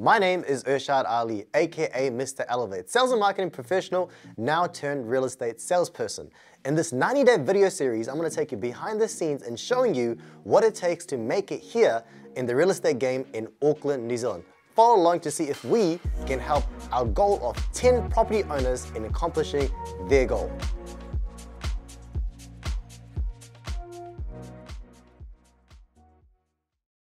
My name is Irshad Ali, aka Mr. Elevate, sales and marketing professional, now turned real estate salesperson. In this 90 day video series, I'm gonna take you behind the scenes and showing you what it takes to make it here in the real estate game in Auckland, New Zealand. Follow along to see if we can help our goal of 10 property owners in accomplishing their goal.